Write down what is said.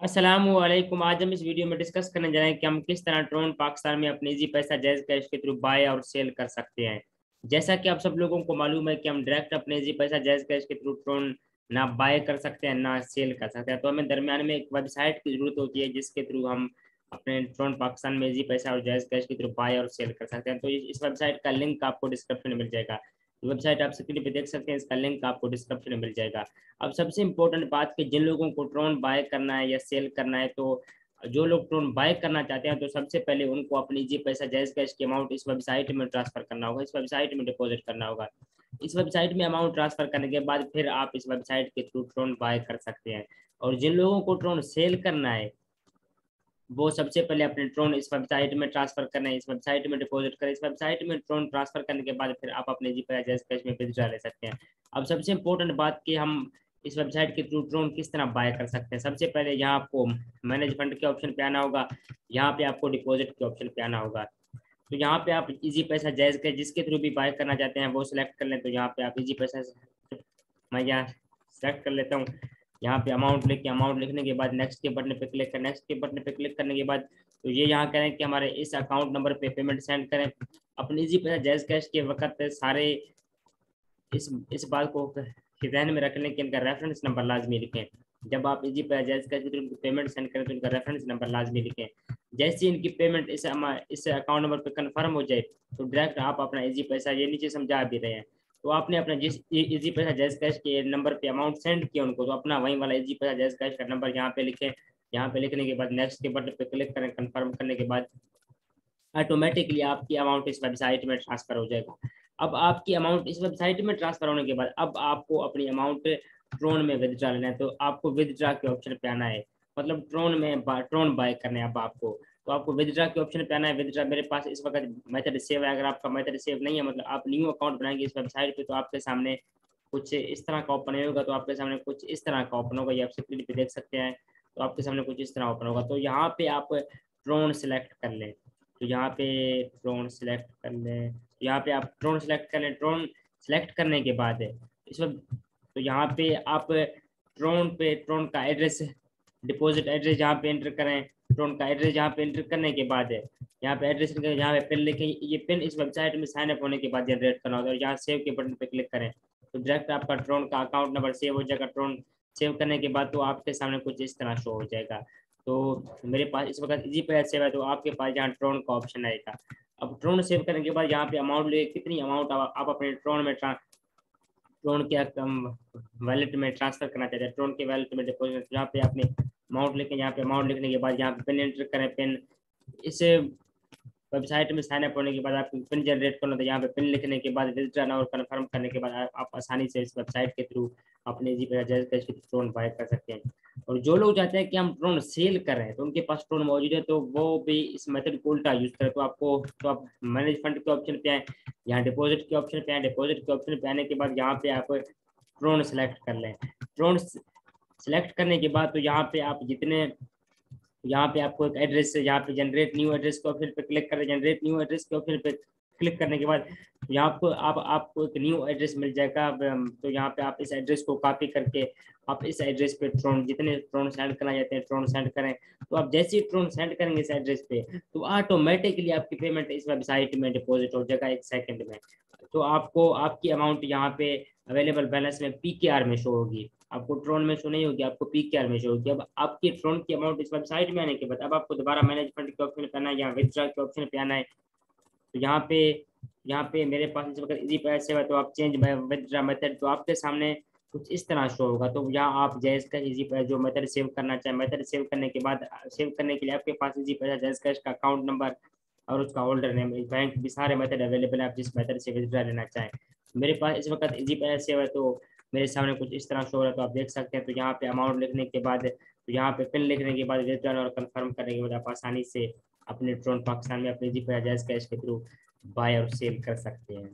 असलकुम आज हम इस वीडियो में डिस्कस करने जा रहे हैं कि हम किस तरह ट्रोन पाकिस्तान में अपने इजी पैसा, जायज़ कैश के थ्रू बाय और सेल कर सकते हैं। जैसा कि आप सब लोगों को मालूम है कि हम डायरेक्ट अपने इजी पैसा, जायज़ कैश के थ्रू ट्रोन ना बाय कर सकते हैं, ना सेल कर सकते हैं। तो हमें दरमियान में एक वेबसाइट की ज़रूरत होती है, जिसके थ्रू हम अपने ट्रोन पाकिस्तान में इजी पैसा और जायज़ कैश के थ्रू बाय और सेल कर सकते हैं। तो इस वेबसाइट का लिंक आपको डिस्क्रिप्शन में मिल जाएगा। वेबसाइट आप स्क्रीन पे देख सकते हैं, इसका लिंक आपको डिस्क्रिप्शन में मिल जाएगा। अब सबसे इम्पोर्टेंट बात कि जिन लोगों को ट्रोन बाय करना है या सेल करना है तो जो लोग ट्रोन बाय करना चाहते हैं तो सबसे पहले उनको अपनी जी पैसा जायज़ कैश की अमाउंट इस वेबसाइट में ट्रांसफ़र करना होगा, इस वेबसाइट में डिपॉजिट करना होगा। इस वेबसाइट में अमाउंट ट्रांसफ़र करने के बाद फिर आप इस वेबसाइट के थ्रू ट्रोन बाय कर सकते हैं। और जिन लोगों को ट्रोन सेल करना है वो सबसे पहले अपने ट्रोन इस वेबसाइट में ट्रांसफ़र करें इस वेबसाइट में डिपॉजिट करें। इस वेबसाइट में ट्रोन ट्रांसफ़र करने के बाद फिर आप अपने जी पे कैश में विद्रा ले सकते हैं। अब सबसे इंपॉर्टेंट बात कि हम इस वेबसाइट के थ्रू ट्रोन किस तरह बाय कर सकते हैं। सबसे पहले यहाँ आपको मैनेज फंड के ऑप्शन पे आना होगा, यहाँ पे आपको डिपॉजिट के ऑप्शन पे आना होगा। तो यहाँ पे आप इजी पैसा जायज़ कर, जिसके थ्रू भी बाय करना चाहते हैं, वो सिलेक्ट कर लें तो यहाँ पे आप इजी पैसा मैं यहाँ सेलेक्ट कर लेता हूँ। यहाँ पे अमाउंट लिख के अमाउंट लिखने के बाद नेक्स्ट के बटन पे क्लिक कर नेक्स्ट के बटन पे क्लिक करने के बाद तो ये यहाँ करें कि हमारे इस अकाउंट नंबर पे पेमेंट सेंड करें। अपनी इजी पैसा जायज़ कैश के वक्त सारे इस इस बात को जहन में रख लें कि इनका रेफरेंस नंबर लाजमी लिखें। जब आप इजी पैसा जायज़ कैश के पेमेंट सेंड करें तो इनका रेफरेंस नंबर लाजमी लिखें। जैसे इनकी पेमेंट इस इस अकाउंट नंबर पर कन्फर्म हो जाए तो डायरेक्ट आप अपना इजी पैसा ये नीचे समझा भी रहे हैं। तो आपने अपना जिस इजी पैसा जैज कैश के नंबर पे अमाउंट सेंड किया उनको तो अपना वही वाला इजी पैसा जैज कैश का नंबर यहाँ पे लिखें। यहाँ पे लिखने के बाद नेक्स्ट के बटन पे क्लिक करें कंफर्म करने के बाद ऑटोमेटिकली आपकी अमाउंट इस वेबसाइट में ट्रांसफ़र हो जाएगा। अब आपकी अमाउंट इस वेबसाइट में ट्रांसफ़र होने के बाद अब आपको अपनी अमाउंट ट्रोन में विदड्रा लेना है तो आपको विदड्रा के ऑप्शन पे आना है। मतलब ट्रोन में ट्रोन बाय करना अब आपको। तो आपको विदड्रा के ऑप्शन पे आना है विदड्रा मेरे पास इस वक्त मेथड सेव है। अगर आपका मेथड सेव नहीं है मतलब आप न्यू अकाउंट बनाएँगे इस वेबसाइट पे तो आपके सामने कुछ इस तरह का ओपन होगा तो आपके सामने कुछ इस तरह का ओपन होगा। ये आप स्क्रीन पे देख सकते हैं तो आपके सामने कुछ इस तरह ओपन होगा। तो यहाँ पे आप ट्रोन सेलेक्ट कर लें। तो यहाँ पे ट्रोन सेलेक्ट कर लें। तो यहाँ पे आप ट्रोन सेलेक्ट कर लें। ट्रोन सेलेक्ट करने के बाद इस वक्त तो यहाँ पे आप ट्रोन पे ट्रोन का एड्रेस डिपॉजिट एड्रेस यहाँ पे एंटर करें। ट्रोन का एड्रेस यहाँ पे एंटर करने के बाद है। यहाँ पे एड्रेस यहाँ पे पिन लिखे, ये पिन इस वेबसाइट में साइन अप होने के बाद जनरेट करना होगा और यहाँ सेव के बटन पे क्लिक करें। तो डायरेक्ट आपका ट्रोन का अकाउंट नंबर सेव हो जाएगा। ट्रोन सेव करने के बाद तो आपके सामने कुछ इस तरह शो हो जाएगा। तो मेरे पास इस वक्त इजी पे सेव है तो आपके पास यहाँ ट्रोन का ऑप्शन आएगा। अब ट्रोन सेव करने के बाद यहाँ पे अमाउंट ले, कितनी अमाउंट आप अपने ट्रोन में ट्रोन के वैलेट में ट्रांसफ़र करना चाहते हैं। ट्रोन के वैलेट में डिपोजिट यहाँ पे आपने अमाउंट लिखे यहाँ पे अमाउंट लिखने के बाद यहाँ पे पिन एंटर करें, पिन। इस वेबसाइट में साइन अप होने के बाद आपको पिन जनरेट करना था यहाँ पे पिन लिखने के बाद रजिस्टर और कन्फर्म करने के बाद आप आसानी से इस वेबसाइट के थ्रू अपने जी पे ड्रोन बाय कर सकते हैं। और जो लोग चाहते हैं कि हम ड्रोन सेल कर रहे हैं तो उनके पास ड्रोन मौजूद है तो वो भी इस मेथड को उल्टा यूज़ करें। तो आपको तो आप मैनेज फंड के ऑप्शन पे आए, यहाँ डिपॉजिट के ऑप्शन पे आए डिपॉजिट के ऑप्शन पे आने के बाद यहाँ पे आप ड्रोन सेलेक्ट कर लें। ड्रोन सेलेक्ट करने के बाद तो यहाँ पे आप जितने, यहाँ पे आपको एक एड्रेस है यहाँ पे जनरेट न्यू एड्रेस के ऑप्शन पे क्लिक करें जनरेट न्यू एड्रेस के ऑप्शन पे क्लिक करने के बाद यहाँ पर आप, आपको एक न्यू एड्रेस मिल जाएगा। तो यहाँ पे आप इस एड्रेस को कॉपी करके आप इस एड्रेस पे ट्रोन जितने ट्रोन सेंड करना चाहते हैं ट्रोन सेंड करें। तो आप जैसे ही ट्रोन सेंड करेंगे इस एड्रेस पे तो ऑटोमेटिकली आपकी पेमेंट इस वेबसाइट में डिपॉजिट हो जाएगा एक सेकंड में। तो आपको आपकी अमाउंट यहाँ पे अवेलेबल बैलेंस में पी में शो होगी। आपको ट्रोन में शो नहीं होगी, आपको पी के आर में शो होगी। अब आपकी ट्रोन की अमाउंट इस वेबसाइट में आने के बाद, अब आपको दोबारा मैनेजमेंट के ऑप्शन पे आना है, या विदड्रा के ऑप्शन पे आना है तो यहाँ पे यहाँ पे मेरे पास इस वक्त इजी पैसे है तो आप चेंज विदड्रा मेथड तो आपके सामने कुछ इस तरह शो होगा। तो यहाँ आप जैज का इजी पैसा जो मेथड सेव करना चाहें मेथड सेव करने के बाद सेव करने के लिए आपके पास इजी पैसा जैज कैश का अकाउंट नंबर और उसका होल्डर नेम बैंक भी सारे मेथड अवेलेबल है, आप जिस मेथड से विदड्रा लेना चाहें। मेरे पास इस वक्त इजी पैसे सेव है तो मेरे सामने कुछ इस तरह शो रहा है तो आप देख सकते हैं। तो यहाँ पे अमाउंट लिखने के बाद तो यहाँ पे पिन लिखने के बाद विद्रा और कन्फर्म करने के बाद आप आसानी से अपने ड्रोन पाकिस्तान में अपने जी पे जायज़ कैश के थ्रू बाय और सेल कर सकते हैं।